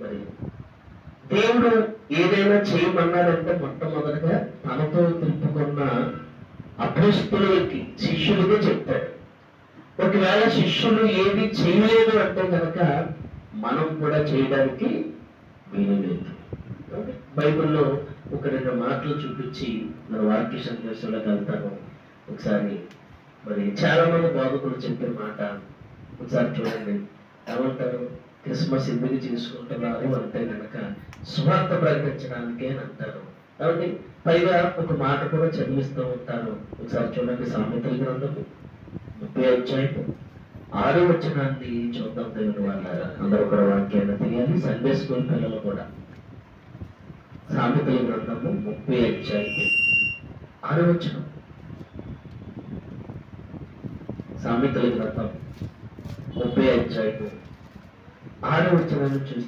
మరి దేవుడు ఏదైనా చేయమన్నాడంటే మొట్టమొదటిగా తనతో తిప్పుకున్న అపోస్తులకి శిష్యులుగా చెప్తాడు. ఒకవేళ శిష్యులు ఏది చేయలేదు అంటే కనుక మనం కూడా చేయడానికి వీలు లేదు బైబిల్లో ఒక రెండు మాటలు చూపించి మన వాక్య సందేశంలోకి వెళ్తాను. ఒకసారి మరి చాలా మంది బోధకులు చెప్పే మాట ఒకసారి చూడండి. ఏమంటారు? క్రిస్మస్ ఎందుకు చేసుకుంటున్నారు అంటే కనుక స్వార్థ ప్రకటించడానికే అని అంటారు. కాబట్టి పైగా ఒక మాట కూడా చదివిస్తూ ఉంటారు. ఒకసారి చూడండి సామెతల గ్రంథము. ముప్పై అధ్యాయం ఆరు వచ్చినాన్ని చూద్దాం దేవుని వాళ్ళ అందరూ కూడా వాక్యాన్ని తెలియాలి సండే స్కూల్ పిల్లలు కూడా. సామెతల గ్రంథము ముప్పై అధ్యాయం ఆరు వచ్చిన సామెతల గ్రంథం ముప్పై అధ్యాయం ఆరో వచనాన్ని చూస్తే